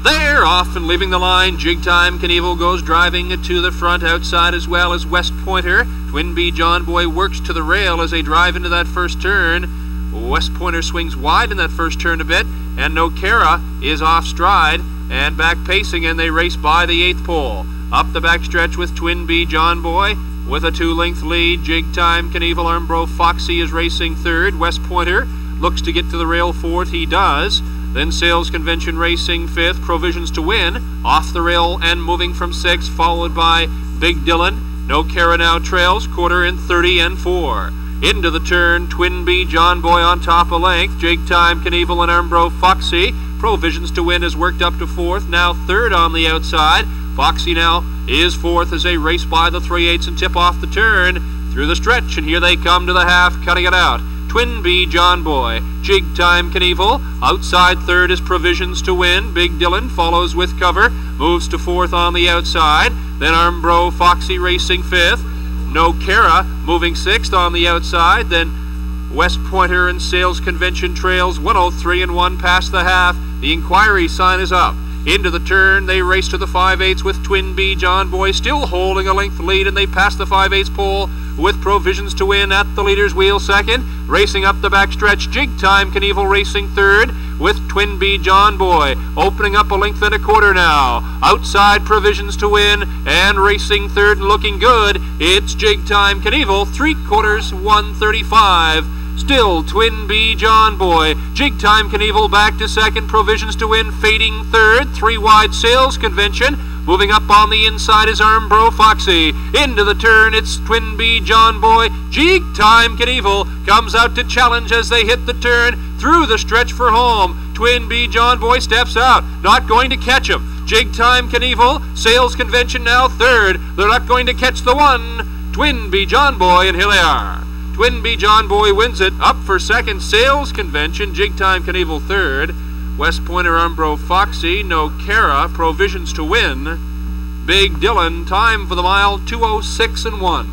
They're off and leaving the line. Jig Time Knievel goes driving to the front outside as well as West Pointer. Twin B John Boy works to the rail as they drive into that first turn. West Pointer swings wide in that first turn a bit, and No Cara is off stride and back pacing, and they race by the eighth pole. Up the backstretch with Twin B John Boy with a two length lead. Jig Time Knievel Armbro Foxy is racing third. West Pointer looks to get to the rail fourth. He does. Then Sales Convention Racing fifth, Provisions to Win, off the rail and moving from sixth, followed by Big Dylan. No Cara now trails, quarter in 30 and 4. Into the turn, Twin B John Boy on top of length, Jig Time, Knievel and Armbro Foxy. Provisions to Win has worked up to fourth, now third on the outside. Foxy now is fourth as they race by the 3 8s and tip off the turn through the stretch, and here they come to the half, cutting it out. Twin B John Boy. Jig Time Knievel. Outside third is Provisions to Win. Big Dylan follows with cover. Moves to fourth on the outside. Then Armbro Foxy racing fifth. No Cara moving sixth on the outside. Then West Pointer and Sales Convention trails 103 and 1 past the half. The inquiry sign is up. Into the turn, they race to the 5 8s with Twin B John Boy still holding a length lead, and they pass the 5 8s pole with provisions to win at the leader's wheel second. Racing up the backstretch, Jig Time Knievel racing third. with Twin B John Boy, opening up a length and a quarter now. Outside Provisions to win, and racing third and looking good. It's Jig Time Knievel, three quarters, 135. Still Twin B John Boy. Jig Time Knievel back to second. Provisions to win, fading third. Three wide sales convention. Moving up on the inside is Armbro Foxy. Into the turn, it's Twin B John Boy. Jig Time Knievel comes out to challenge as they hit the turn. Through the stretch for home. Twin B John Boy steps out. Not going to catch him. Jig Time Knievel. Sales convention now third. They're not going to catch the one. Twin B John Boy, and here they are. Twin B John Boy wins it. Up for second sales convention. Jig Time Knievel third. West Pointer Armbro Foxy. No Cara. Provisions to win. Big Dylan. Time for the mile 206 and 1.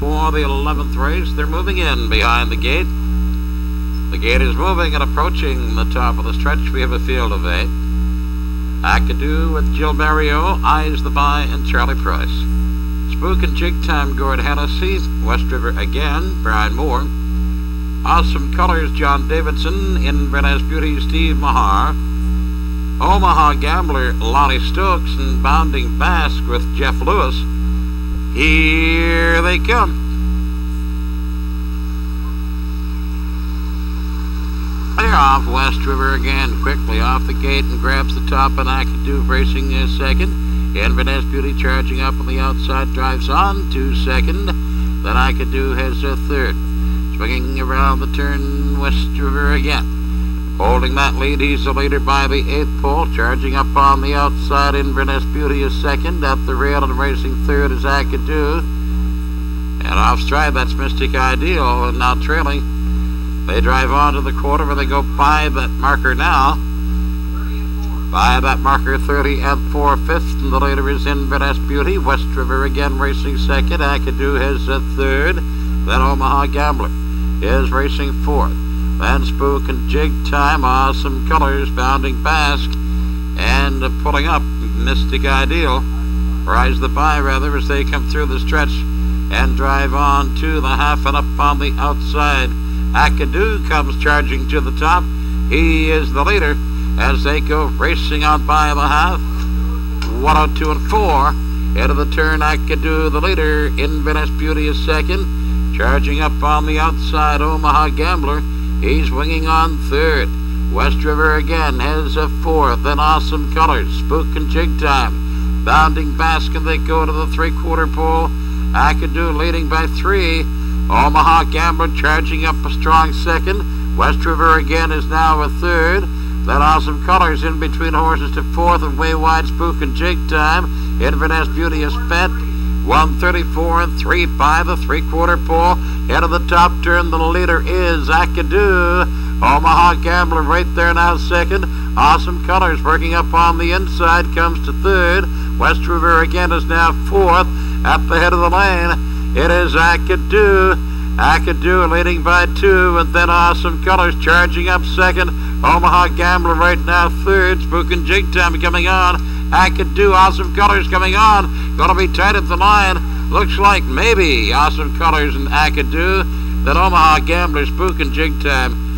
For the 11th race, they're moving in behind the gate. The gate is moving and approaching the top of the stretch. We have a field of eight. Akadu with Jill Barrio, Eyes the Buy, and Charlie Price. Spook and Jig Time, Gord Hennessy, West River again, Brian Moore. Awesome Colors, John Davidson, Inverness Beauty, Steve Mahar. Omaha Gambler, Lonnie Stokes, and Bounding Basque with Jeff Lewis. Here they come. Off West River again, quickly off the gate and grabs the top, and Akadu racing a second. Inverness Beauty charging up on the outside, drives on to second. Then Akadu has a third. Swinging around the turn, West River again. Holding that lead, he's the leader by the eighth pole. Charging up on the outside, Inverness Beauty is second. At the rail and racing third is Akadu. And off stride, that's Mystic Ideal, and now trailing. They drive on to the quarter where they go by that marker now. By that marker 30 and 4 fifth, and the leader is Inverness Beauty. West River again racing second. Akadu has a third. Then Omaha Gambler is racing fourth. Then Spook and Jig Time, Awesome Colors, Bounding Basque, and pulling up Mystic Ideal. Rise the by rather as they come through the stretch and drive on to the half and up on the outside. Akadu comes charging to the top. He is the leader as they go racing on by the half. 102 and 4. Into the turn, Akadu the leader. Inverness Beauty is second. Charging up on the outside, Omaha Gambler. He's winging on third. West River again has a fourth. Then Awesome Colors, Spook and Jig Time. Bounding Baskin, they go to the three-quarter pole. Akadu leading by three. Omaha Gambler charging up a strong second. West River again is now a third. Then Awesome Colors in between horses to fourth and way wide Spook and Jig Time. Inverness Beauty is spent. 134 and 3 by the three-quarter pole. Head of the top turn, the leader is Akadu. Omaha Gambler right there now second. Awesome Colors working up on the inside comes to third. West River again is now fourth. At the head of the lane, it is Akadu. Akadu leading by two, and then Awesome Colors charging up second. Omaha Gambler right now third. Spook and Jig Time coming on. Akadu, Awesome Colors coming on. Gonna be tight at the line. Looks like maybe Awesome Colors and Akadu. Then Omaha Gambler, Spook and Jig Time